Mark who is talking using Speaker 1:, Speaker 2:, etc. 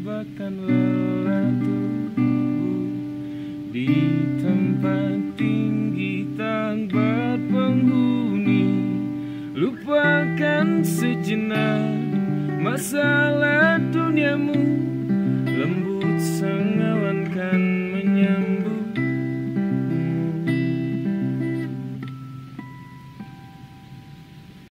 Speaker 1: Rabakan lelah tubuh Di Lupakan sejenak masalah duniamu